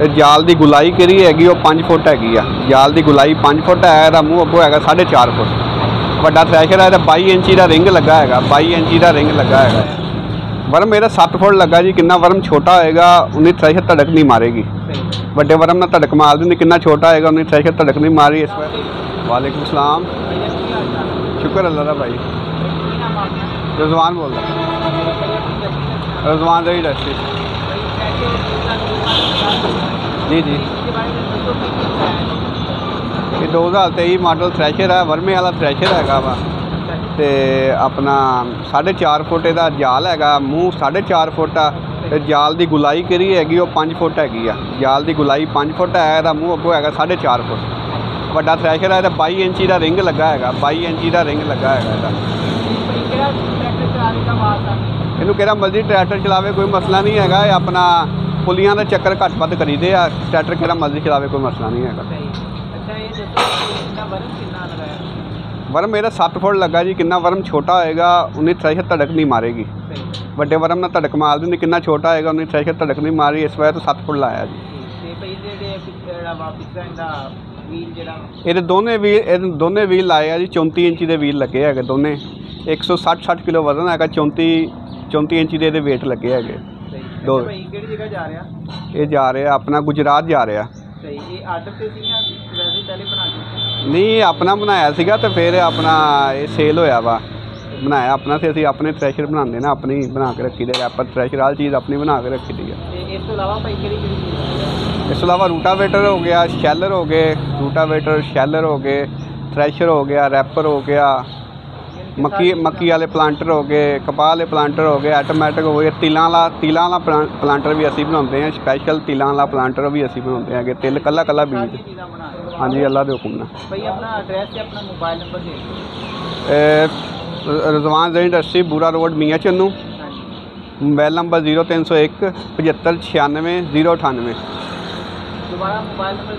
ਇਹ ਜਾਲ ਦੀ ਗੁਲਾਈ ਕਿਹੜੀ ਹੈਗੀ, ਉਹ 5 ਫੁੱਟ ਹੈਗੀ ਆ। ਜਾਲ ਦੀ ਗੁਲਾਈ 5 ਫੁੱਟ ਹੈ, ਇਹਦਾ ਮੂੰਹ ਅੱਗੋਂ ਹੈਗਾ 4.5 ਫੁੱਟ। ਵੱਡਾ ਥ੍ਰੈਸ਼ਰ ਹੈ ਇਹਦਾ 22 ਇੰਚੀ ਦਾ ਰਿੰਗ ਲੱਗਾ ਹੈਗਾ 22 ਇੰਚੀ ਦਾ ਰਿੰਗ ਲੱਗਾ ਹੈਗਾ। ਵਰਮ ਇਹਦਾ 7 ਫੁੱਟ ਲੱਗਾ ਜੀ, ਕਿੰਨਾ ਵਰਮ ਛੋਟਾ ਹੋਏਗਾ ਉਨੀ ਥ੍ਰੈਸ਼ਰ ਧੜਕ ਨਹੀਂ ਮਾਰੇਗੀ। ਵੱਡੇ ਵਰਮ ਨਾਲ ਧੜਕ ਮਾਰ ਦਿੰਦੀ, ਕਿੰਨਾ ਛੋਟਾ ਹੋਏਗਾ ਉਨੀ ਥ੍ਰੈਸ਼ਰ ਧੜਕ ਨਹੀਂ ਮਾਰੀ ਇਸ ਵਾਰ। ਵਾਲੇਕੁਮ ਸਲਾਮ। ਸ਼ੁਕਰ ਅੱਲਾ ਦਾ ਭਾਈ। ਰਜ਼ਵਾਨ ਬੋਲਦਾ। ਰਜ਼ਵਾਨ ਦਾ ਹੀ ਰਸਤੇ ਜੀ ਜੀ। ਇਹ 2023 ਮਾਡਲ ਥ੍ਰੈਸ਼ਰ ਹੈ ਵਰਮੇ ਵਾਲਾ ਥ੍ਰੈਸ਼ਰ ਹੈਗਾ ਵਾ। ਤੇ ਆਪਣਾ 4.5 ਫੁੱਟ ਇਹਦਾ ਜਾਲ ਹੈਗਾ, ਮੂੰਹ 4.5 ਫੁੱਟ ਆ। ਤੇ ਜਾਲ ਦੀ ਗੁਲਾਈ ਕਿਹੜੀ ਹੈਗੀ, ਉਹ 5 ਫੁੱਟ ਹੈਗੀ ਆ। ਜਾਲ ਦੀ ਗੁਲਾਈ 5 ਫੁੱਟ ਹੈ ਇਹਦਾ ਮੂੰਹ ਅੱਗੋਂ ਹੈਗਾ 4.5 ਫੁੱਟ। ਵੱਡਾ ਥ੍ਰੈਸ਼ਰ ਹੈ ਇਹਦਾ 22 ਇੰਚੀ ਦਾ ਰਿੰਗ ਲੱਗਾ ਹੈਗਾ 22 ਇੰਚੀ ਦਾ ਰਿੰਗ ਲੱਗਾ ਹੈਗਾ ਇਹਦਾ। ਇਹਨੂੰ ਕਿਹੜਾ ਮਰਜ਼ੀ ਟਰੈਕਟਰ ਚਲਾਵੇ, ਕੋਈ ਮਸਲਾ ਨਹੀਂ ਹੈਗਾ। ਇਹ ਆਪਣਾ ਪੁਲੀਆਂ ਦੇ ਚੱਕਰ ਘੱਟ ਵੱਧ ਕਰੀਦੇ ਆ ਟਰੈਕਟਰ ਕਿਹੜਾ ਮਰਜ਼ੀ ਚਲਾਵੇ ਕੋਈ ਮਸਲਾ ਨਹੀਂ ਹੈਗਾ। ਵਰਮ ਇਹਦਾ 7 ਫੁੱਟ ਲੱਗਾ ਜੀ ਕਿੰਨਾ ਵਰਮ ਛੋਟਾ ਹੋਏਗਾ ਉਨੀ ਥ੍ਰੈਸ਼ਰ ਧੜਕ ਨਹੀਂ ਮਾਰੇਗੀ। ਵੱਡੇ ਵਰਮ ਨਾਲ ਧੜਕ ਮਾਰ ਦਿੰਦੀ ਕਿੰਨਾ ਛੋਟਾ ਹੋਏਗਾ ਉਨੀ ਥ੍ਰੈਸ਼ਰ ਧੜਕ ਨਹੀਂ ਮਾਰੀ ਇਸ ਵਾਰ ਤਾਂ 7 ਫੁੱਟ ਲਾਇਆ ਜੀ। ਇਹਦੇ ਦੋਨੇ ਵੀਲ ਇਹਦੇ ਦੋਨੇ ਵੀਲ ਲਾਏ ਆ ਜੀ 34 ਇੰਚੀ ਦੇ ਵੀਲ ਲੱਗੇ ਹੈਗੇ ਦੋਨੇ। 160 60 ਕਿਲੋ ਵਜ਼ਨ ਹੈਗਾ 34 34 ਇੰਚੀ ਦੇ ਇਹਦੇ weight ਲੱਗੇ ਹੈਗੇ। ਦੋ ਕਿਹੜੀ ਜਗ੍ਹਾ ਜਾ ਰਿਹਾ? ਇਹ ਜਾ ਰਿਹਾ ਆਪਣਾ ਗੁਜਰਾਤ ਜਾ ਰਿਹਾ। ਸਹੀ ਇਹ ਆਰਡਰ ਤੇ ਸੀ ਜਾਂ ਵੈਸੇ ਪਹਿਲੇ ਬਣਾ ਕੇ ਨਹੀਂ ਆਪਣਾ ਬਣਾਇਆ ਸੀਗਾ ਤੇ ਫਿਰ ਆਪਣਾ ਇਹ ਸੇਲ ਹੋਇਆ ਵਾ। ਬਣਾਇਆ ਆਪਣਾ ਤੇ ਅਸੀਂ ਆਪਣੇ ਥ੍ਰੈਸ਼ਰ ਬਣਾਉਂਦੇ ਨਾ ਆਪਣੀ ਬਣਾ ਕੇ ਰੱਖੀ ਦੇ। ਰੈਪਰ ਥ੍ਰੈਸ਼ਰ ਆਲ ਚੀਜ਼ ਆਪਣੀ ਬਣਾ ਕੇ ਰੱਖੀ ਦੀ ਆ। ਤੇ ਇਸ ਤੋਂ ਇਲਾਵਾ ਭਾਈ ਕਿਹੜੀ ਕਿਹੜੀ ਚੀਜ਼ ਇਸ ਤੋਂ ਇਲਾਵਾ ਰੂਟਾਵੇਟਰ ਹੋ ਗਿਆ ਸ਼ੈਲਰ ਹੋ ਗਏ ਰੂਟਾਵੇਟਰ ਸ਼ੈਲਰ ਹੋ ਗਏ ਥ੍ਰੈਸ਼ਰ ਹੋ ਗਿਆ ਰੈਪਰ ਹੋ ਗਿਆ। ਮੱਕੀ ਮੱਕੀ ਵਾਲੇ ਪਲਾਂਟਰ ਹੋ ਗਏ ਕਪਾਹ ਵਾਲੇ ਪਲਾਂਟਰ ਹੋ ਗਏ ਆਟੋਮੈਟਿਕ ਹੋ ਗਏ ਤਿਲਾਂ ਵਾਲਾ ਤਿਲਾਂ ਵਾਲਾ ਪਲਾਂਟਰ ਵੀ ਅਸੀਂ ਬਣਾਉਂਦੇ ਹਾਂ ਸਪੈਸ਼ਲ ਤਿਲਾਂ ਵਾਲਾ ਪਲਾਂਟਰ ਵੀ ਅਸੀਂ ਬਣਾਉਂਦੇ ਹੈਗੇ ਤਿਲ ਕੱਲਾ ਕੱਲਾ ਬੀਜ। ਹਾਂਜੀ ਅੱਲਾ ਦੇ ਹੁਕਮ ਨਾਲ। ਭਈ ਆਪਣਾ ਐਡਰੈਸ ਤੇ ਆਪਣਾ ਮੋਬਾਈਲ ਨੰਬਰ ਦੇ ਦਿਓ। Rizwan Zain industry Bura road Mian Channu. Mobile number 0301 75969098 ਦੁਬਾਰਾ ਮੋਬਾਈਲ ਨੰਬਰ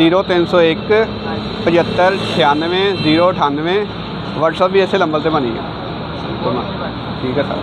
0301 75969098 ਵਟਸਐਪ ਵੀ ਐਸੇ ਨੰਬਰ ਤੇ ਬਣੀ ਹੈ। ਠੀਕ ਹੈ ਸਰ।